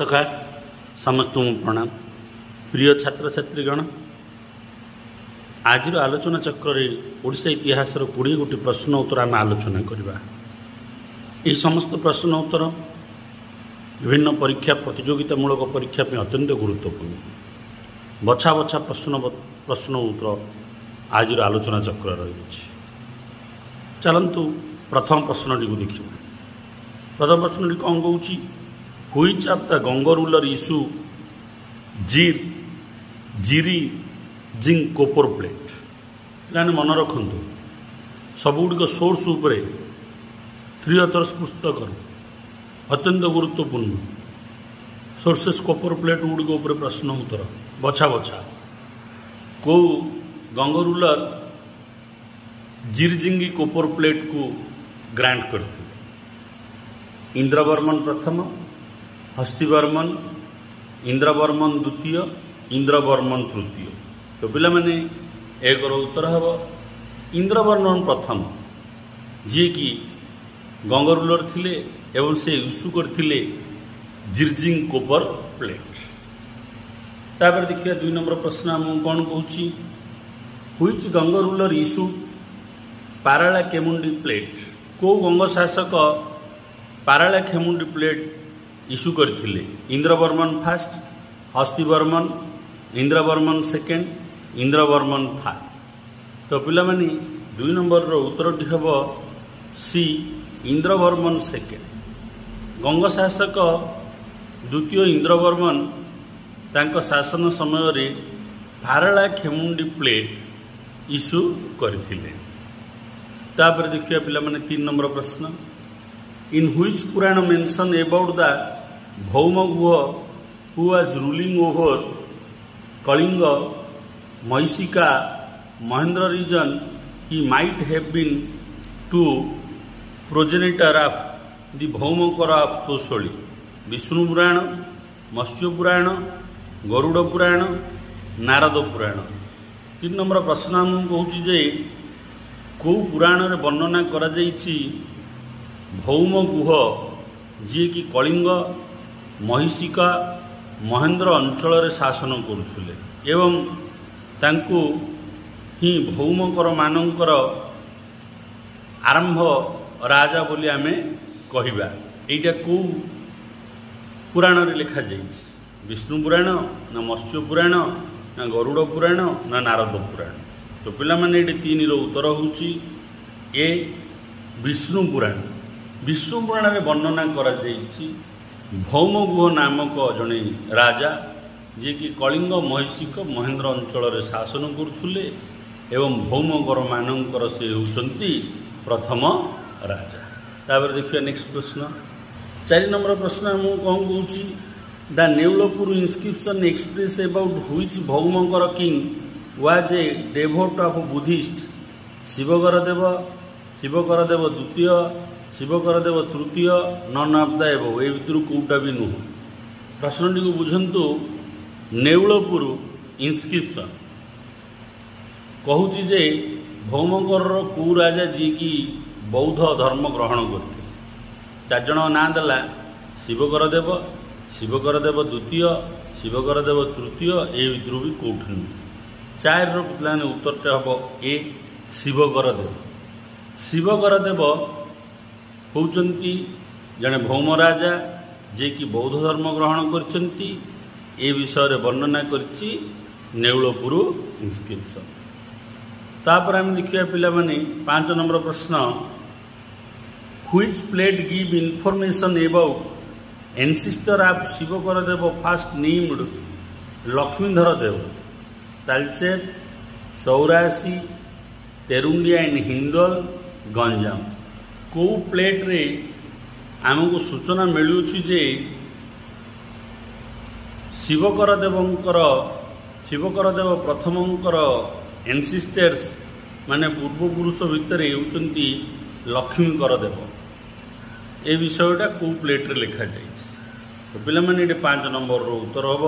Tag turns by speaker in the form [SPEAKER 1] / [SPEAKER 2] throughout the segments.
[SPEAKER 1] ସଖା ସମସ୍ତଙ୍କୁ ପ୍ରଣାମ। ପ୍ରିୟ ଛାତ୍ରଛାତ୍ରୀଗଣ ଆଜିର ଆଲୋଚନା ଚକ୍ରରେ ଓଡ଼ିଶା ଇତିହାସର କୋଡ଼ିଏ ଗୋଟି ପ୍ରଶ୍ନ ଉତ୍ତର ଆମେ ଆଲୋଚନା କରିବା। ଏହି ସମସ୍ତ ପ୍ରଶ୍ନ ଉତ୍ତର ବିଭିନ୍ନ ପରୀକ୍ଷା ପ୍ରତିଯୋଗିତାମୂଳକ ପରୀକ୍ଷା ପାଇଁ ଅତ୍ୟନ୍ତ ଗୁରୁତ୍ୱପୂର୍ଣ୍ଣ। ବଛା ବଛା ପ୍ରଶ୍ନ ପ୍ରଶ୍ନ ଉତ୍ତର ଆଜିର ଆଲୋଚନା ଚକ୍ର ରହିଅଛି। ଚାଲନ୍ତୁ ପ୍ରଥମ ପ୍ରଶ୍ନଟିକୁ ଦେଖିବା। ପ୍ରଥମ ପ୍ରଶ୍ନଟି କ'ଣ କହୁଛି? Which of the Ganga ruler issue ଜିର୍ ଜିରି ଜିଙ୍ଗ କୋପର ପ୍ଲେଟ୍ ପିଲାମାନେ ମନେ ରଖନ୍ତୁ ସବୁଗୁଡ଼ିକ ସୋର୍ସ ଉପରେ ଥ୍ରୀ ଅଥର୍ସ ପୁସ୍ତକର ଅତ୍ୟନ୍ତ ଗୁରୁତ୍ୱପୂର୍ଣ୍ଣ ସୋର୍ସେସ୍ କୋପର ପ୍ଲେଟ୍ ଗୁଡ଼ିକ ଉପରେ ପ୍ରଶ୍ନ ଉତ୍ତର ବଛା ବଛା କେଉଁ ଗଙ୍ଗ ରୁଲର ଜିର୍ଜିଙ୍ଗି କୋପର ପ୍ଲେଟ୍କୁ ଗ୍ରାଣ୍ଟ କରିଥିଲେ ଇନ୍ଦ୍ରବର୍ମନ ପ୍ରଥମ ହସ୍ତିବର୍ମନ ଇନ୍ଦ୍ରବର୍ମନ ଦ୍ୱିତୀୟ ଇନ୍ଦ୍ରବର୍ମନ ତୃତୀୟ। ତ ପିଲାମାନେ ଏକର ଉତ୍ତର ହେବ। ଇନ୍ଦ୍ରବର୍ମନ ପ୍ରଥମ। ଯିଏକି ଗଙ୍ଗ ରୁଲର ଥିଲେ ଏବଂ ସେ ଇସ୍ୟୁ କରିଥିଲେ ଜିର୍ଜିଙ୍ଗ କୋପର ପ୍ଲେଟ୍। ତାପରେ ଦେଖିବା ଦୁଇ ନମ୍ବର ପ୍ରଶ୍ନ ଆମକୁ କ'ଣ କହୁଛି? Which Ganga ruler issue Parala Khemundi plate? କେଉଁ ଗଙ୍ଗ ଶାସକ ପାରାଳା ଖେମୁଣ୍ଡି ପ୍ଲେଟ୍ ଇସ୍ୟୁ କରିଥିଲେ Indravarman first Hastivarman Indravarman second Indravarman third ତ ପିଲାମାନେ ଦୁଇ ନମ୍ବରର ଉତ୍ତରଟି ହେବ ସି ଇନ୍ଦ୍ରବର୍ମନ ସେକେଣ୍ଡ ଗଙ୍ଗ ଶାସକ ଦ୍ୱିତୀୟ ଇନ୍ଦ୍ରବର୍ମନ ତାଙ୍କ ଶାସନ ସମୟରେ ପାରଳା ଖେମୁଣ୍ଡି ପ୍ଲେଟ୍ ଇସ୍ୟୁ କରିଥିଲେ। ତାପରେ ଦେଖିବା ପିଲାମାନେ ତିନି ନମ୍ବର ପ୍ରଶ୍ନ। In which Purana mention about the Bhaumagua who was ruling over Kalinga, Mahisika, Mahendra region, he might have been to progenitor of the Bhaumakara of Tosoli. Vishnu Purana ମତ୍ସ୍ୟ ପୁରାଣ ଗରୁଡ଼ ପୁରାଣ ନାରଦ ପୁରାଣ ତିନି ନମ୍ବର ପ୍ରଶ୍ନ ଆମକୁ କହୁଛି ଯେ କେଉଁ ପୁରାଣରେ ବର୍ଣ୍ଣନା କରାଯାଇଛି ଭୌମ ଗୁହ ଯିଏକି କଳିଙ୍ଗ ମହିଷିକା ମହେନ୍ଦ୍ର ଅଞ୍ଚଳରେ ଶାସନ କରୁଥିଲେ ଏବଂ ତାଙ୍କୁ ହିଁ ଭୌମକର ମାନଙ୍କର ଆରମ୍ଭ ରାଜା ବୋଲି ଆମେ କହିବା। ଏଇଟା କେଉଁ ପୁରାଣରେ ଲେଖାଯାଇଛି ବିଷ୍ଣୁ ପୁରାଣ ନା ମତ୍ସ୍ୟ ପୁରାଣ ନା ଗରୁଡ଼ ପୁରାଣ ନା ନାରଦ ପୁରାଣ? ତ ପିଲାମାନେ ଏଇଠି ତିନିର ଉତ୍ତର ହେଉଛି ଏ ବିଷ୍ଣୁ ପୁରାଣ। ବିଷ୍ଣୁ ପୁରାଣରେ ବର୍ଣ୍ଣନା କରାଯାଇଛି ଭୌମଗୁହ ନାମକ ଜଣେ ରାଜା ଯିଏକି କଳିଙ୍ଗ ମହିଷିକ ମହେନ୍ଦ୍ର ଅଞ୍ଚଳରେ ଶାସନ କରୁଥିଲେ ଏବଂ ଭୌମଗର ମାନଙ୍କର ସେ ହେଉଛନ୍ତି ପ୍ରଥମ ରାଜା। ତାପରେ ଦେଖିବା ନେକ୍ସଟ ପ୍ରଶ୍ନ। ଚାରି ନମ୍ବର ପ୍ରଶ୍ନ ଆମକୁ କ'ଣ କହୁଛି? The Neulpur inscription express about which Bhaumakara king was a devout of Buddhist Shivakara Deva Shivakara Deva ଦ୍ୱିତୀୟ ଶିବକର ଦେବ ତୃତୀୟ ନନ୍ ଅଫ୍ ଦ ଏବ ଏ ଭିତରୁ କେଉଁଟା ବି ନୁହଁ ପ୍ରଶ୍ନଟିକୁ ବୁଝନ୍ତୁ ନେଉଳପୁର ଇନ୍ସକ୍ରିପସନ୍ କହୁଛି ଯେ ଭୌମକରର କେଉଁ ରାଜା ଯିଏକି ବୌଦ୍ଧ ଧର୍ମ ଗ୍ରହଣ କରିଥିଲେ। ଚାରିଜଣଙ୍କ ନାଁ ଦେଲା ଶିବକର ଦେବ ଶିବକର ଦେବ ଦ୍ୱିତୀୟ ଶିବକର ଦେବ ତୃତୀୟ ଏ ଭିତରୁ ବି କେଉଁଠି ନୁହଁ। ଚାରିର ପିଲାମାନେ ଉତ୍ତରଟା ହେବ ଏ ଶିବକର ଦେବ ଶିବକର ଦେବ ହେଉଛନ୍ତି ଜଣେ ଭୌମ ରାଜା ଯିଏକି ବୌଦ୍ଧ ଧର୍ମ ଗ୍ରହଣ କରିଛନ୍ତି ଏ ବିଷୟରେ ବର୍ଣ୍ଣନା କରିଛି ନେଉଳପୁର ଇନ୍ସକ୍ରିପସନ୍ ତାପରେ ଆମେ ଦେଖିବା ପିଲାମାନେ ପାଞ୍ଚ ନମ୍ବର ପ୍ରଶ୍ନ which plate give information about ancestor of Shivakara Deva first named Lakshmidhara Deva Talcher Chaurasi Terundia and Hindol Ganjam କେଉଁ ପ୍ଲେଟ୍ରେ ଆମକୁ ସୂଚନା ମିଳୁଛି ଯେ ଶିବକର ଦେବଙ୍କର ଶିବକର ଦେବ ପ୍ରଥମଙ୍କର ଏନସିଷ୍ଟର୍ସ ମାନେ ପୂର୍ବପୁରୁଷ ଭିତରେ ହେଉଛନ୍ତି ଲକ୍ଷ୍ମୀଙ୍କର ଦେବ ଏ ବିଷୟଟା କେଉଁ ପ୍ଲେଟ୍ରେ ଲେଖାଯାଇଛି? ତ ପିଲାମାନେ ଏଠି ପାଞ୍ଚ ନମ୍ବରର ଉତ୍ତର ହେବ।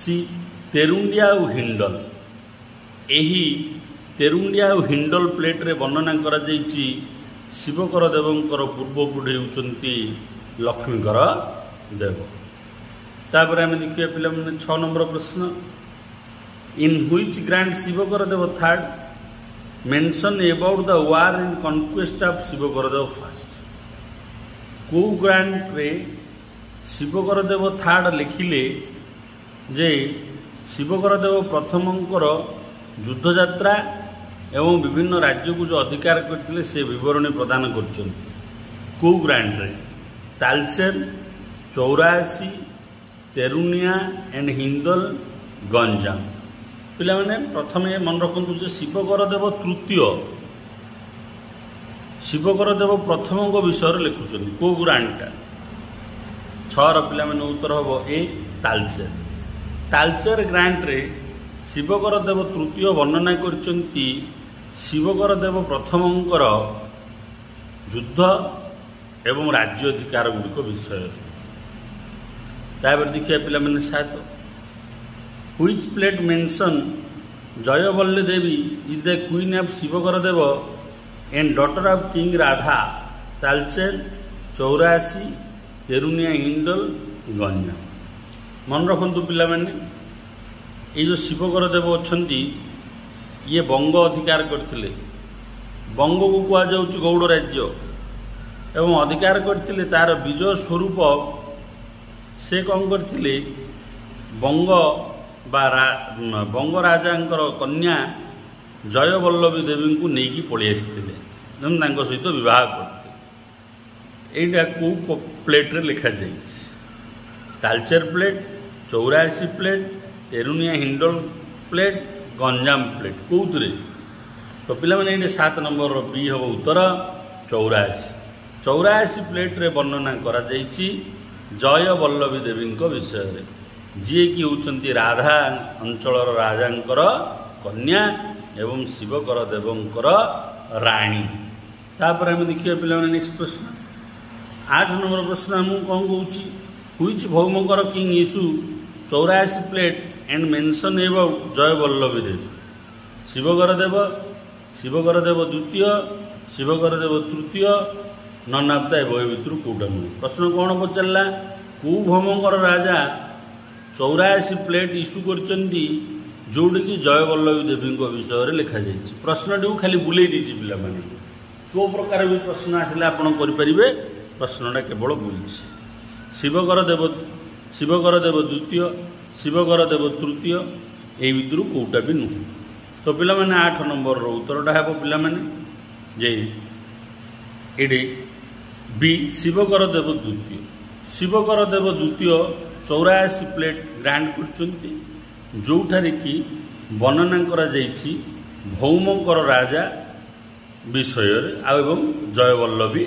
[SPEAKER 1] ସି ତେରୁଣ୍ଡିଆ ଆଉ ହିଣ୍ଡଲ। ଏହି ତେରୁଣ୍ଡିଆ ଆଉ ହିଣ୍ଡଲ ପ୍ଲେଟ୍ରେ ବର୍ଣ୍ଣନା କରାଯାଇଛି ଶିବକର ଦେବଙ୍କର ପୂର୍ବପୁରୁଷ ହେଉଛନ୍ତି ଲକ୍ଷ୍ମୀଙ୍କର ଦେବ। ତାପରେ ଆମେ ଦେଖିବା ପିଲାମାନେ ଛଅ ନମ୍ବର ପ୍ରଶ୍ନ। In which grant Shivakara Deva third mention about the war in conquest of Shivakara Deva first କେଉଁ ଗ୍ରାଣ୍ଡରେ ଶିବକର ଦେବ ଥାର୍ଡ଼ ଲେଖିଲେ ଯେ ଶିବକର ଦେବ ପ୍ରଥମଙ୍କର ଯୁଦ୍ଧଯାତ୍ରା ଏବଂ ବିଭିନ୍ନ ରାଜ୍ୟକୁ ଯେଉଁ ଅଧିକାର କରିଥିଲେ ସେ ବିବରଣୀ ପ୍ରଦାନ କରିଛନ୍ତି କେଉଁ ଗ୍ରାଣ୍ଡରେ ତାଲଚେର ଚଉରାଅଶୀ ତେରୁନିଆ ଆଣ୍ଡ ହିନ୍ଦଲ ଗଞ୍ଜାମ ପିଲାମାନେ ପ୍ରଥମେ ମନେ ରଖନ୍ତୁ ଯେ ଶିବକର ଦେବ ତୃତୀୟ ଶିବକର ଦେବ ପ୍ରଥମଙ୍କ ବିଷୟରେ ଲେଖୁଛନ୍ତି କେଉଁ ଗ୍ରାଣ୍ଡଟା ଛଅର ପିଲାମାନେ ଉତ୍ତର ହେବ ଏ ତାଲଚେର ତାଲଚେର ଗ୍ରାଣ୍ଡରେ ଶିବକର ଦେବ ତୃତୀୟ ବର୍ଣ୍ଣନା କରିଛନ୍ତି ଶିବକର ଦେବ ପ୍ରଥମଙ୍କର ଯୁଦ୍ଧ ଏବଂ ରାଜ୍ୟ ଅଧିକାର ଗୁଡ଼ିକ ବିଷୟରେ ତାପରେ ଦେଖିବା ପିଲାମାନେ ସାତ। Which plate mention Jayavalli Devi is the queen of Shivakara Deva and daughter of king Radha Talcher Chaurasi Terundia Hindol Ganjam ମନେ ରଖନ୍ତୁ ପିଲାମାନେ ଏଇ ଯେଉଁ ଶିବକର ଦେବ ଅଛନ୍ତି ଇଏ ବଙ୍ଗ ଅଧିକାର କରିଥିଲେ ବଙ୍ଗକୁ କୁହାଯାଉଛି ଗୌଡ଼ ରାଜ୍ୟ ଏବଂ ଅଧିକାର କରିଥିଲେ ତାର ବିଜୟ ସ୍ୱରୂପ ସେ କ'ଣ କରିଥିଲେ ବଙ୍ଗ ବା ବଙ୍ଗ ରାଜାଙ୍କର କନ୍ୟା ଜୟବଲ୍ଲଭୀ ଦେବୀଙ୍କୁ ନେଇକି ପଳେଇ ଆସିଥିଲେ ଏବଂ ତାଙ୍କ ସହିତ ବିବାହ କରିଥିଲେ ଏଇଟା କେଉଁ ପ୍ଲେଟ୍ରେ ଲେଖାଯାଇଛି Talcher plate Chaurasi plate Terundia Hindol plate Ganjam plate କେଉଁଥିରେ? ତ ପିଲାମାନେ ଏଇଠି ସାତ ନମ୍ବରର ବି ହେବ ଉତ୍ତର ଚଉରାଅଶୀ। ଚଉରାଅଶୀ ପ୍ଲେଟ୍ରେ ବର୍ଣ୍ଣନା କରାଯାଇଛି ଜୟବଲ୍ଲଭୀ ଦେବୀଙ୍କ ବିଷୟରେ। ଯିଏକି ହେଉଛନ୍ତି ରାଧା ଅଞ୍ଚଳର ରାଜାଙ୍କର କନ୍ୟା ଏବଂ ଶିବକର ଦେବଙ୍କର ରାଣୀ। ତାପରେ ଆମେ ଦେଖିବା ପିଲାମାନେ ନେକ୍ସଟ ପ୍ରଶ୍ନ। ଆଠ ନମ୍ବର ପ୍ରଶ୍ନ ଆମକୁ କ'ଣ କହୁଛି? Which Bhaumakara king issue Chaurasi plate and mention ଏବଂ ଜୟବଲ୍ଲଭୀ ଦେବୀ ଶିବକର ଦେବ ଶିବକର ଦେବ ଦ୍ୱିତୀୟ ତୃତୀୟ ନନାବ୍ଦା ଏ ବହି ଭିତରୁ କେଉଁଟା ନୁହେଁ ପ୍ରଶ୍ନ କ'ଣ ପଚାରିଲା କେଉଁ ଭୌମଙ୍କର ରାଜା ଚଉରାଅଶୀ ପ୍ଲେଟ୍ ଇସ୍ୟୁ କରିଛନ୍ତି ଯେଉଁଠିକି ଜୟବଲ୍ଲଭୀ ଦେବୀଙ୍କ ବିଷୟରେ ଲେଖାଯାଇଛି ପ୍ରଶ୍ନଟିକୁ ଖାଲି ବୁଲେଇ ଦେଇଛି ପିଲାମାନଙ୍କୁ କେଉଁ ପ୍ରକାର ବି ପ୍ରଶ୍ନ ଆସିଲେ ଆପଣ କରିପାରିବେ ପ୍ରଶ୍ନଟା କେବଳ ବୁଲିଛି ଶିବକର ଦେବ ଶିବକର ଦେବ ଦ୍ୱିତୀୟ ଶିବକର ଦେବ ତୃତୀୟ ଏଇ ଭିତରୁ କେଉଁଟା ବି ନୁହେଁ। ତ ପିଲାମାନେ ଆଠ ନମ୍ବରର ଉତ୍ତରଟା ହେବ ପିଲାମାନେ ଯେ ଏଠି ବି ଶିବକର ଦେବ ଦ୍ୱିତୀୟ। ଶିବକର ଦେବ ଦ୍ୱିତୀୟ ଚଉରାଅଶୀ ପ୍ଲେଟ୍ ଗ୍ରାଣ୍ଡ କରିଛନ୍ତି ଯେଉଁଠାରେ କି ବର୍ଣ୍ଣନା କରାଯାଇଛି ଭୌମଙ୍କର ରାଜା ବିଷୟରେ ଆଉ ଏବଂ ଜୟବଲ୍ଲଭୀ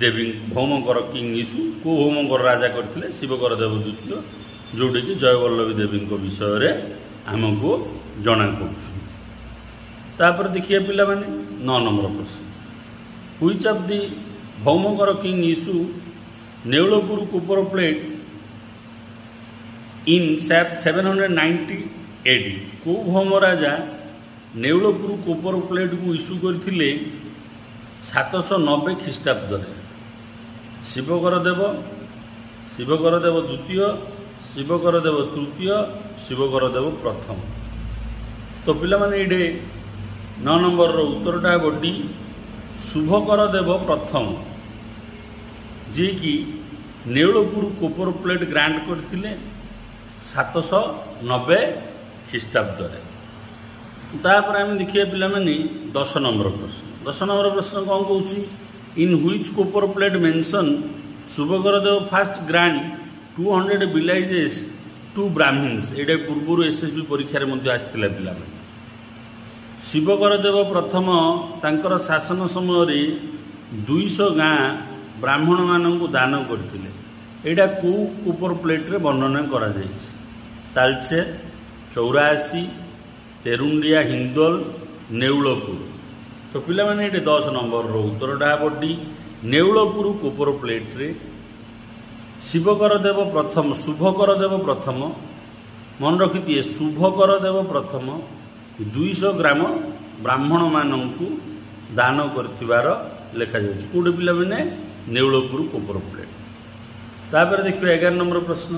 [SPEAKER 1] ଦେବୀ ଭୌମଙ୍କର କିଙ୍ଗ ଇସୁ କେଉଁ ଭୌମଙ୍କର ରାଜା କରିଥିଲେ? ଶିବକର ଦେବ ଦ୍ୱିତୀୟ ଯେଉଁଟାକି ଜୟବଲ୍ଲଭୀ ଦେବୀଙ୍କ ବିଷୟରେ ଆମକୁ ଜଣା କରୁଛନ୍ତି ତାପରେ ଦେଖିବା ପିଲାମାନେ ନଅ ନମ୍ବର ପ୍ରଶ୍ନ। Which of the Bhaumakara king issue Neulpur copper plate in seven hundred ninety AD କେଉଁ ଭୌମ ରାଜା ନେଉଳପୁର କୋପର ପ୍ଲେଟ୍କୁ ଇସ୍ୟୁ କରିଥିଲେ ସାତଶହ ନବେ ଖ୍ରୀଷ୍ଟାବ୍ଦରେ? ଶିବକର ଦେବ ଶିବକର ଦେବ ଦ୍ୱିତୀୟ ଶିବକର ଦେବ ତୃତୀୟ ଶିବକର ଦେବ ପ୍ରଥମ। ତ ପିଲାମାନେ ଏଇଠି ନଅ ନମ୍ବରର ଉତ୍ତରଟା ହେବ ଡି ଶୁଭକର ଦେବ ପ୍ରଥମ। ଯିଏକି ନେଉଳପୁର କୋପର ପ୍ଲେଟ୍ ଗ୍ରାଣ୍ଡ କରିଥିଲେ ସାତଶହ ନବେ ଖ୍ରୀଷ୍ଟାବ୍ଦରେ। ତାପରେ ଆମେ ଦେଖିବା ପିଲାମାନେ ଦଶ ନମ୍ବର ପ୍ରଶ୍ନ। ଦଶ ନମ୍ବର ପ୍ରଶ୍ନ କ'ଣ କହୁଛି? In which copper plate mention Shubhakara Deva first grant two hundred villages to brahmins ଏଇଟା ପୂର୍ବରୁ ଏସ୍ ଏସ୍ ବି ପରୀକ୍ଷାରେ ମଧ୍ୟ ଆସିଥିଲା ପିଲାମାନେ। ଶିବକର ଦେବ ପ୍ରଥମ ତାଙ୍କର ଶାସନ ସମୟରେ ଦୁଇଶହ ଗାଁ ବ୍ରାହ୍ମଣମାନଙ୍କୁ ଦାନ କରିଥିଲେ। ଏଇଟା କେଉଁ କୋପର ପ୍ଲେଟ୍ରେ ବର୍ଣ୍ଣନା କରାଯାଇଛି? ତାଲଚେର ଚଉରାଅଶୀ ତେରୁଣ୍ଡିଆ ହିନ୍ଦୋଲ ନେଉଳପୁର। ତ ପିଲାମାନେ ଏଠି ଦଶ ନମ୍ବରର ଉତ୍ତରଟା ହେବ ଡି। ନେଉଳପୁର କୋପର ପ୍ଲେଟ୍ରେ ଶିବକର ଦେବ ପ୍ରଥମ ଶୁଭକର ଦେବ ପ୍ରଥମ ମନେ ରଖିଦିଏ ଶୁଭକର ଦେବ ପ୍ରଥମ ଦୁଇଶହ ଗ୍ରାମ ବ୍ରାହ୍ମଣମାନଙ୍କୁ ଦାନ କରିଥିବାର ଲେଖାଯାଉଛି କେଉଁଠି ପିଲାମାନେ? ନେଉଳପୁର କୋପର ପ୍ଲେଟ୍ ତାପରେ ଦେଖିବା ଏଗାର ନମ୍ବର ପ୍ରଶ୍ନ।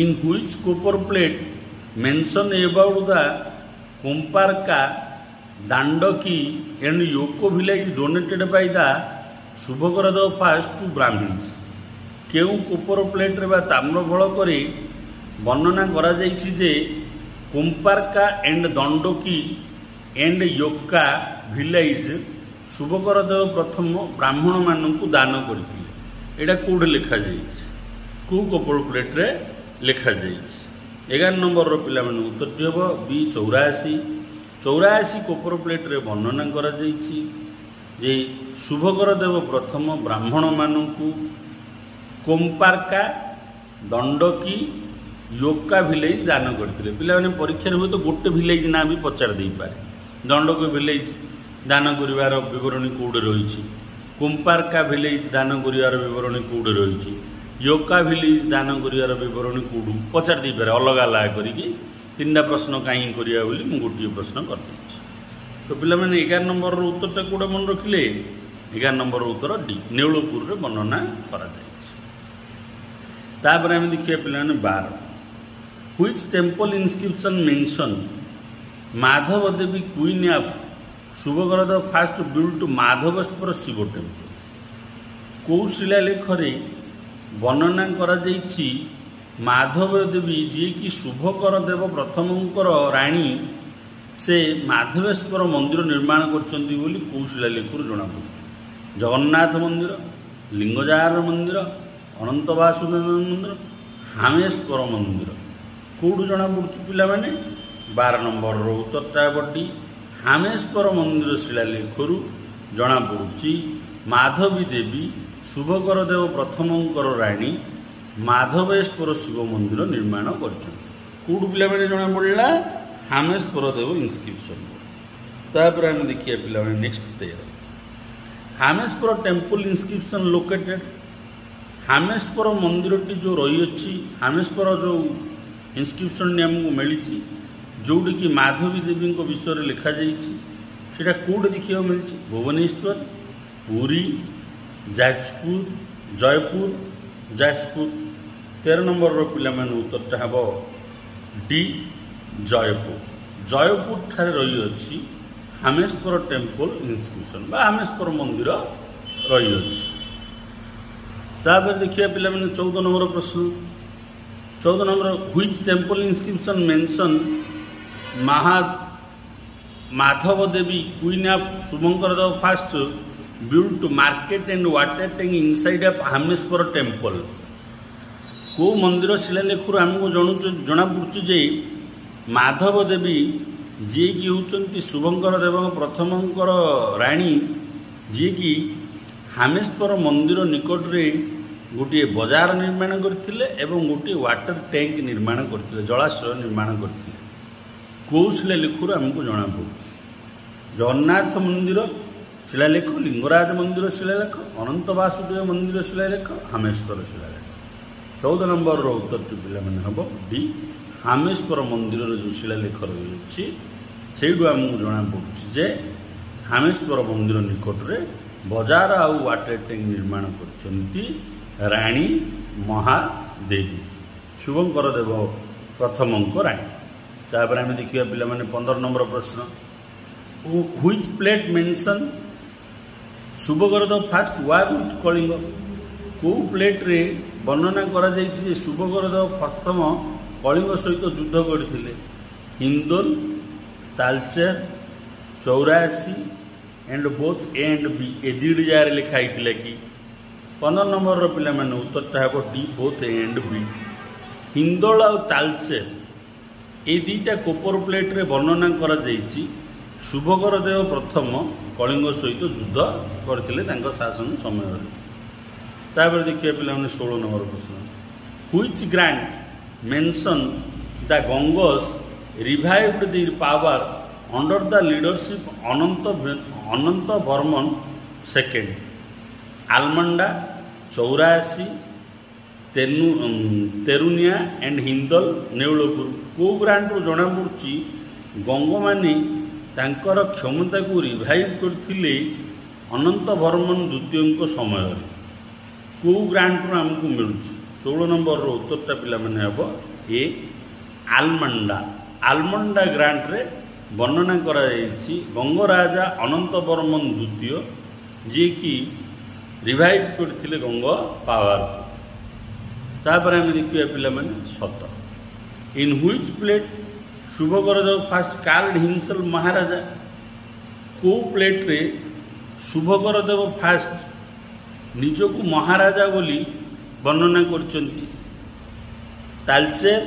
[SPEAKER 1] In which copper plate mention about the Komparka Dandaki and Yoko village donated by the Shubhakara Deva first two ବ୍ରାହ୍ମିନ୍ସ କେଉଁ କୋପର ପ୍ଲେଟ୍ରେ ବା ତାମ୍ର ଫଳ କରି ବର୍ଣ୍ଣନା କରାଯାଇଛି ଯେ Kumparka and Dandaki and Yoka village Shubhakara Deva ପ୍ରଥମ ବ୍ରାହ୍ମଣମାନଙ୍କୁ ଦାନ କରିଥିଲେ। ଏଇଟା କେଉଁଠି ଲେଖାଯାଇଛି? କେଉଁ କୋପର ପ୍ଲେଟ୍ରେ ଲେଖାଯାଇଛି? ଏଗାର ନମ୍ବରର ପିଲାମାନଙ୍କୁ ଉତ୍ତରଟି ହେବ ବି ଚଉରାଅଶୀ। ଚଉରାଅଶୀ କୋପର ପ୍ଲେଟ୍ରେ ବର୍ଣ୍ଣନା କରାଯାଇଛି ଯେ ଶୁଭକର ଦେବ ପ୍ରଥମ ବ୍ରାହ୍ମଣମାନଙ୍କୁ କୋମ୍ପାର୍କା ଦଣ୍ଡକି ୟୋକା ଭିଲେଜ ଦାନ କରିଥିଲେ ପିଲାମାନେ ପରୀକ୍ଷାରେ ହୁଏତ ଗୋଟେ ଭିଲେଜ ନାଁ ବି ପଚାରି ଦେଇପାରେ। ଦଣ୍ଡକ ଭିଲେଜ ଦାନ କରିବାର ବିବରଣୀ କେଉଁଠି ରହିଛି? କୋମ୍ପାର୍କା ଭିଲେଜ ଦାନ କରିବାର ବିବରଣୀ କେଉଁଠି ରହିଛି? ୟୋକା ଭିଲେଜ ଦାନ କରିବାର ବିବରଣୀ କେଉଁଠୁ ପଚାରି ଦେଇପାରେ? ଅଲଗା ଅଲଗା କରିକି ତିନିଟା ପ୍ରଶ୍ନ କାହିଁକି କରିବା ବୋଲି ମୁଁ ଗୋଟିଏ ପ୍ରଶ୍ନ କରିଦେଇଛି। ତ ପିଲାମାନେ ଏଗାର ନମ୍ବରର ଉତ୍ତରଟା କେଉଁଟା ମନେ ରଖିଲେ? ଏଗାର ନମ୍ବରର ଉତ୍ତର ଡି ନେଉଳପୁରରେ ବର୍ଣ୍ଣନା କରାଯାଇଛି ତାପରେ ଆମେ ଦେଖିବା ପିଲାମାନେ ବାର। Which temple inscription mention Madhava Devi queen of Shubhakara first build Madhaveshwar Shiva temple କେଉଁ ଶିଳାଲେଖରେ ବର୍ଣ୍ଣନା କରାଯାଇଛି ମାଧବ ଦେବୀ ଯିଏକି ଶୁଭକର ଦେବ ପ୍ରଥମଙ୍କର ରାଣୀ ସେ ମାଧବେଶ୍ୱର ମନ୍ଦିର ନିର୍ମାଣ କରିଛନ୍ତି ବୋଲି କେଉଁ ଶିଳାଲେଖରୁ ଜଣାପଡ଼ୁଛି? ଜଗନ୍ନାଥ ମନ୍ଦିର ଲିଙ୍ଗଜାହାର ମନ୍ଦିର ଅନନ୍ତ ବାସୁଦେବ ମନ୍ଦିର ହାମେଶ୍ୱର ମନ୍ଦିର କେଉଁଠୁ ଜଣାପଡ଼ୁଛି ପିଲାମାନେ? ବାର ନମ୍ବରର ଉତ୍ତରଟା ବଟି ହାମେଶ୍ୱର ମନ୍ଦିର ଶିଳାଲେଖରୁ ଜଣାପଡ଼ୁଛି ମାଧବୀ ଦେବୀ ଶୁଭକର ଦେବ ପ୍ରଥମଙ୍କର ରାଣୀ ମାଧବେଶ୍ୱର ଶିବ ମନ୍ଦିର ନିର୍ମାଣ କରିଛନ୍ତି। କେଉଁଠୁ ପିଲାମାନେ ଜଣାପଡ଼ିଲା? ହାମେଶ୍ୱର ଦେବ ଇନ୍ସ୍କ୍ରିପସନ୍ ତାପରେ ଆମେ ଦେଖିବା ପିଲାମାନେ ନେକ୍ସଟ ତେର ହାମେଶ୍ୱର ଟେମ୍ପଲ ଇନ୍ସ୍କ୍ରିପସନ୍ ଲୋକେଟେଡ୍ ହାମେଶ୍ୱର ମନ୍ଦିରଟି ଯେଉଁ ରହିଅଛି ହାମେଶ୍ୱର ଯେଉଁ ଇନ୍ସ୍କ୍ରିପସନ୍ଟି ଆମକୁ ମିଳିଛି ଯେଉଁଠିକି ମାଧବୀ ଦେବୀଙ୍କ ବିଷୟରେ ଲେଖାଯାଇଛି ସେଇଟା କେଉଁଠି ଦେଖିବାକୁ ମିଳିଛି? ଭୁବନେଶ୍ୱର ପୁରୀ ଯାଜପୁର ଜୟପୁର ଯାଜପୁର। ତେର ନମ୍ବରର ପିଲାମାନେ ଉତ୍ତରଟା ହେବ ଡି ଜୟପୁର। ଜୟପୁର ଠାରେ ରହିଅଛି ହାମେଶ୍ୱର ଟେମ୍ପଲ ଇନ୍ସ୍କ୍ରିପସନ୍ ବା ହାମେଶ୍ୱର ମନ୍ଦିର ରହିଅଛି। ତାପରେ ଦେଖିବା ପିଲାମାନେ ଚଉଦ ନମ୍ବର ପ୍ରଶ୍ନ। ଚଉଦ number which temple inscription mention Maha Madhava Devi queen of Shubhankara Deva first build market and water tank inside of Hameshwar temple କେଉଁ ମନ୍ଦିର ଶିଳାଲେଖରୁ ଆମକୁ ଜଣୁଛୁ ଜଣାପଡ଼ୁଛି ଯେ ମାଧବ ଦେବୀ ଯିଏକି ହେଉଛନ୍ତି ଶୁଭଙ୍କର ଦେବଙ୍କ ପ୍ରଥମଙ୍କର ରାଣୀ ଯିଏକି ହାମେଶ୍ୱର ମନ୍ଦିର ନିକଟରେ ଗୋଟିଏ ବଜାର ନିର୍ମାଣ କରିଥିଲେ ଏବଂ ଗୋଟିଏ ୱାଟର ଟ୍ୟାଙ୍କ ନିର୍ମାଣ କରିଥିଲେ ଜଳାଶୟ ନିର୍ମାଣ କରିଥିଲେ। କେଉଁ ଶିଳାଲେଖରୁ ଆମକୁ ଜଣାପଡ଼ୁଛି? ଜଗନ୍ନାଥ ମନ୍ଦିର ଶିଳାଲେଖ ଲିଙ୍ଗରାଜ ମନ୍ଦିର ଶିଳାଲେଖ ଅନନ୍ତ ବାସୁଦେବ ମନ୍ଦିର ଶିଳାଲେଖ ହାମେଶ୍ୱର ଶିଳାଲେଖ। ଚଉଦ ନମ୍ବରର ଉତ୍ତରଟି ପିଲାମାନେ ହେବ ଡି ହାମେଶ୍ୱର ମନ୍ଦିରର ଯେଉଁ ଶିଳାଲେଖ ରହିଅଛି ସେଇଠୁ ଆମକୁ ଜଣାପଡ଼ୁଛି ଯେ ହାମେଶ୍ୱର ମନ୍ଦିର ନିକଟରେ ବଜାର ଆଉ ୱାଟର ଟ୍ୟାଙ୍କ ନିର୍ମାଣ କରିଛନ୍ତି ରାଣୀ ମହାଦେବୀ। ଶୁଭଙ୍କର ଦେବ ପ୍ରଥମଙ୍କ ରାଣୀ। ତାପରେ ଆମେ ଦେଖିବା ପିଲାମାନେ ପନ୍ଦର ନମ୍ବର ପ୍ରଶ୍ନ। Which plate mention Shubhankara Deva first war with Kalinga? କେଉଁ ପ୍ଲେଟ୍ରେ ବର୍ଣ୍ଣନା କରାଯାଇଛି ଯେ ଶୁଭଙ୍କର ଦେବ ପ୍ରଥମ କଳିଙ୍ଗ ସହିତ ଯୁଦ୍ଧ କରିଥିଲେ? Hindol Talcher Chaurasi and both A and B ଏ ଦୁଇଟି ଜାଗାରେ ଲେଖା ହେଇଥିଲା କି? ପନ୍ଦର ନମ୍ବରର ପିଲାମାନେ ଉତ୍ତରଟା ହେବ D both A and B Hindol ଆଉ ତାଲଚେର ଏଇ ଦୁଇଟା କୋପର ପ୍ଲେଟ୍ରେ ବର୍ଣ୍ଣନା କରାଯାଇଛି। ଶୁଭକର ଦେବ ପ୍ରଥମ କଳିଙ୍ଗ ସହିତ ଯୁଦ୍ଧ କରିଥିଲେ ତାଙ୍କ ଶାସନ ସମୟରେ। ତାପରେ ଦେଖିବା ପିଲାମାନେ ଷୋହଳ ନମ୍ବର ପ୍ରଶ୍ନ। Which grant mention the Gangas revived the power under the leadership Ananta Ananta Varman second Alamanda Chaurasi ତେନୁ ତେରୁନିଆ and Hindol Neulpur. କେଉଁ ଗ୍ରାଣ୍ଡରୁ ଜଣାପଡ଼ୁଛି? ଗଙ୍ଗମାନେ ତାଙ୍କର କ୍ଷମତାକୁ ରିଭାଇଭ୍ କରିଥିଲେ ଅନନ୍ତ ବର୍ମନ ଦ୍ୱିତୀୟଙ୍କ ସମୟରେ। କେଉଁ ଗ୍ରାଣ୍ଡରୁ ଆମକୁ ମିଳୁଛି? ଷୋହଳ ନମ୍ବରର ଉତ୍ତରଟା ପିଲାମାନେ ହେବ। ଏ ଆଲମଣ୍ଡା। ଆଲମଣ୍ଡା ଗ୍ରାଣ୍ଟରେ ବର୍ଣ୍ଣନା କରାଯାଇଛି ଗଙ୍ଗରାଜା ଅନନ୍ତ ବର୍ମନ ଦ୍ୱିତୀୟ ଯିଏକି ରିଭାଇଭ୍ କରିଥିଲେ ଗଙ୍ଗ ପାୱାରକୁ ତାପରେ ଆମେ ଦେଖିବା ପିଲାମାନେ ସତ। In which plate Shubhakaradeva first called himself Maharaja କେଉଁ ପ୍ଲେଟ୍ରେ ଶୁଭକରଦେବ ଫାଷ୍ଟ ନିଜକୁ ମହାରାଜା ବୋଲି ବର୍ଣ୍ଣନା କରିଛନ୍ତି? ତାଲଚେର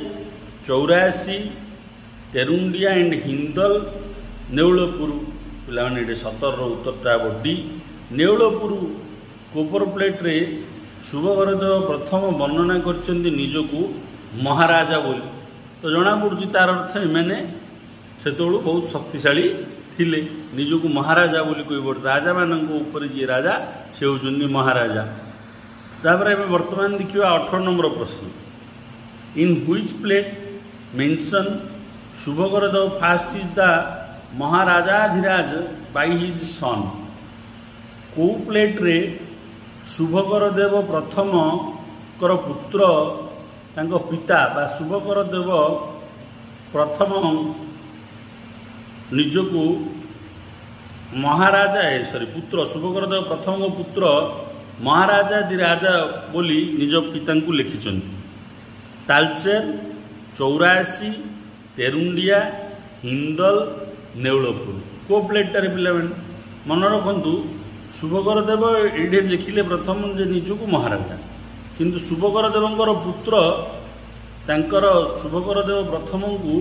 [SPEAKER 1] ଚଉରାଅଶୀ ତେରୁଣ୍ଡିଆ ଆଣ୍ଡ ହିନ୍ଦଲ ନେଉଳପୁର। ପିଲାମାନେ ଏଠି ସତରର ଉତ୍ତରଟା ହେବ ଡି ନେଉଳପୁର କୋପର ପ୍ଲେଟ୍ରେ ଶୁଭକରଦେବ ପ୍ରଥମ ବର୍ଣ୍ଣନା କରିଛନ୍ତି ନିଜକୁ ମହାରାଜା ବୋଲି। ତ ଜଣାପଡ଼ୁଛି ତା'ର ଅର୍ଥ ଏମାନେ ସେତେବେଳୁ ବହୁତ ଶକ୍ତିଶାଳୀ ଥିଲେ। ନିଜକୁ ମହାରାଜା ବୋଲି କହିବ। ରାଜାମାନଙ୍କ ଉପରେ ଯିଏ ରାଜା ସେ ହେଉଛନ୍ତି ମହାରାଜା। ତାପରେ ଏବେ ବର୍ତ୍ତମାନ ଦେଖିବା ଅଠର ନମ୍ବର ପ୍ରଶ୍ନ। In which plate mention Shubhakaradeva first is the Maharajadhiraj by his son କେଉଁ ପ୍ଲେଟ୍ରେ ଶୁଭକର ଦେବ ପ୍ରଥମଙ୍କର ପୁତ୍ର ତାଙ୍କ ପିତା ବା ଶୁଭକର ଦେବ ପ୍ରଥମ ନିଜକୁ ମହାରାଜା ଏ ସରି ପୁତ୍ର ଶୁଭକର ଦେବ ପ୍ରଥମ ପୁତ୍ର ମହାରାଜା ଦି ରାଜା ବୋଲି ନିଜ ପିତାଙ୍କୁ ଲେଖିଛନ୍ତି। ତାଲଚେର ଚଉରାଅଶୀ ତେରୁଣ୍ଡିଆ ହିନ୍ଦଲ ନେଉଳପୁର। କେଉଁ ପ୍ଲେଟ୍ଟାରେ ପିଲାମାନେ? ମନେ ରଖନ୍ତୁ ଶୁଭକର ଦେବ ଏଇଠି ଲେଖିଲେ ପ୍ରଥମ ଯେ ନିଜକୁ ମହାରାଜା। କିନ୍ତୁ ଶୁଭକର ଦେବଙ୍କର ପୁତ୍ର ତାଙ୍କର ଶୁଭକର ଦେବ ପ୍ରଥମଙ୍କୁ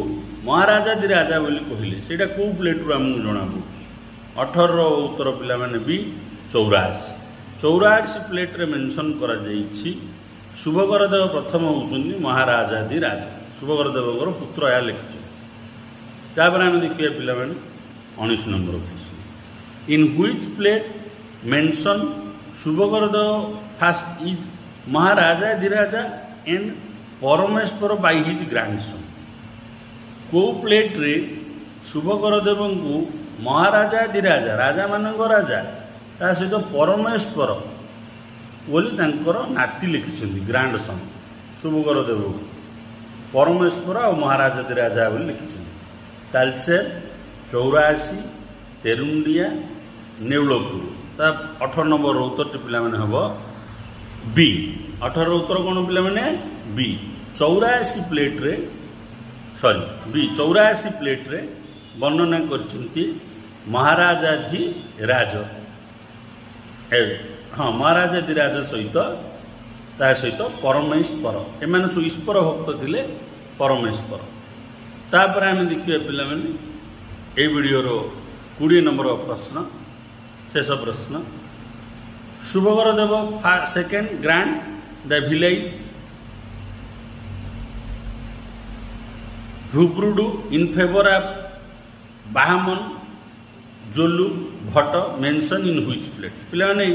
[SPEAKER 1] ମହାରାଜା ଦି ରାଜା ବୋଲି କହିଲେ। ସେଇଟା କେଉଁ ପ୍ଲେଟ୍ରୁ ଆମକୁ ଜଣାପଡ଼ୁଛି? ଅଠରର ଉତ୍ତର ପିଲାମାନେ ବି ଚଉରାଅଶୀ। ଚଉରାଅଶୀ ପ୍ଲେଟ୍ରେ ମେନସନ୍ କରାଯାଇଛି ଶୁଭକର ଦେବ ପ୍ରଥମ ହେଉଛନ୍ତି ମହାରାଜା ଦି ରାଜା। ଶୁଭକର ଦେବଙ୍କର ପୁତ୍ର ଏହା ଲେଖିଛନ୍ତି। ତାପରେ ଆମେ ଦେଖିବା ପିଲାମାନେ ଉଣେଇଶ ନମ୍ବର ପ୍ରଶ୍ନ in which plate mention Shubhakara Deva first is Maharaja Dhiraja and Parameshwar by his ଗ୍ରାଣ୍ଡସନ୍ କେଉଁ ପ୍ଲେଟ୍ରେ ଶୁଭକର ଦେବଙ୍କୁ ମହାରାଜା ଧୀରାଜା ରାଜାମାନଙ୍କ ରାଜା ତା ସହିତ ପରମେଶ୍ୱର ବୋଲି ତାଙ୍କର ନାତି ଲେଖିଛନ୍ତି ଗ୍ରାଣ୍ଡସନ୍ ଶୁଭକର ଦେବଙ୍କୁ ପରମେଶ୍ୱର ଆଉ ମହାରାଜା ଧୀରାଜା ବୋଲି ଲେଖିଛନ୍ତି। ତାଲଚେର ଚଉରାଅଶୀ ତେରୁଣ୍ଡିଆ ନେଉଳପୁର। ତା ଅଠର ନମ୍ବରର ଉତ୍ତରଟି ପିଲାମାନେ ହେବ ବି ଅଠରର ଉତ୍ତର କ'ଣ ପିଲାମାନେ ବି ଚଉରାଅଶୀ ପ୍ଲେଟ୍ରେ ସରି ବି ଚଉରାଅଶୀ ପ୍ଲେଟ୍ରେ ବର୍ଣ୍ଣନା କରିଛନ୍ତି ମହାରାଜାଧିରାଜ ହଁ ମହାରାଜାଧିରାଜ ସହିତ ତା ସହିତ ପରମେଶ୍ୱର ଏମାନେ ସବୁ ଈଶ୍ୱର ଭକ୍ତ ଥିଲେ ପରମେଶ୍ୱର। ତାପରେ ଆମେ ଦେଖିବା ପିଲାମାନେ ଏଇ ଭିଡ଼ିଓର କୋଡ଼ିଏ ନମ୍ବର ପ୍ରଶ୍ନ। শেষ প্রশ্ন Shubhakar Deb second grand the village হুব্রুডু in favour of বাহামন জোলু Bhatt মেনসন in which plate ପିଲାମାନେ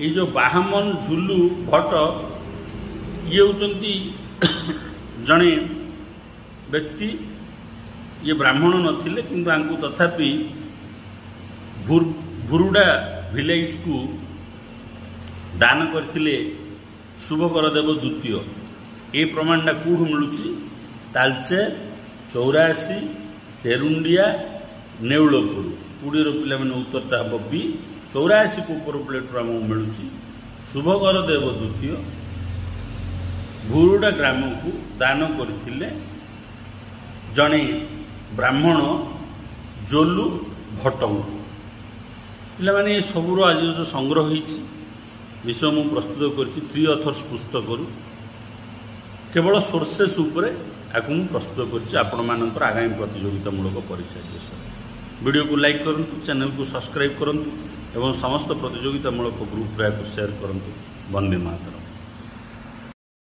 [SPEAKER 1] ଏଇ ଯେଉଁ ବାହାମନ ଝୁଲୁ ଭଟ୍ଟ ଇଏ ହେଉଛନ୍ତି ଜଣେ ବ୍ୟକ୍ତି ଇଏ ବ୍ରାହ୍ମଣ ନଥିଲେ କିନ୍ତୁ ଆଙ୍କୁ ତଥାପି ଭୁରୁଡ଼ା ଭିଲେଜକୁ ଦାନ କରିଥିଲେ ଶୁଭକର ଦେବ ଦ୍ୱିତୀୟ। ଏ ପ୍ରମାଣଟା କେଉଁଠୁ ମିଳୁଛି? ତାଲଚେର ଚଉରାଅଶୀ ତେରୁଣ୍ଡିଆ ନେଉଳପୁର। କୋଡ଼ିଏର ପିଲାମାନେ ଉତ୍ତରଟା ହେବ ବି। ଚଉରାଅଶୀ ଉପର ପ୍ଲେଟ୍ରୁ ଆମକୁ ମିଳୁଛି ଶୁଭକର ଦେବ ଦ୍ୱିତୀୟ। ଭୁରୁଡ଼ା ଗ୍ରାମକୁ ଦାନ କରିଥିଲେ ଜଣେ ବ୍ରାହ୍ମଣ ଜୋଲୁ ଭଟଙ୍କୁ ପିଲାମାନେ ଏ ସବୁର ଆଜି ଯେଉଁ ସଂଗ୍ରହ ହୋଇଛି ବିଷୟ ମୁଁ ପ୍ରସ୍ତୁତ କରିଛି ଥ୍ରୀ ଅଥର୍ସ ପୁସ୍ତକରୁ କେବଳ ସୋର୍ସେସ୍ ଉପରେ ଏହାକୁ ମୁଁ ପ୍ରସ୍ତୁତ କରିଛି ଆପଣମାନଙ୍କର ଆଗାମୀ ପ୍ରତିଯୋଗିତାମୂଳକ ପରୀକ୍ଷା ବିଷୟରେ ଭିଡ଼ିଓକୁ ଲାଇକ୍ କରନ୍ତୁ ଚ୍ୟାନେଲକୁ ସବସ୍କ୍ରାଇବ୍ କରନ୍ତୁ ଏବଂ ସମସ୍ତ ପ୍ରତିଯୋଗିତାମୂଳକ ଗ୍ରୁପ୍ରେ ଏହାକୁ ସେୟାର କରନ୍ତୁ। ବନ୍ଦେ ମାତରମ୍।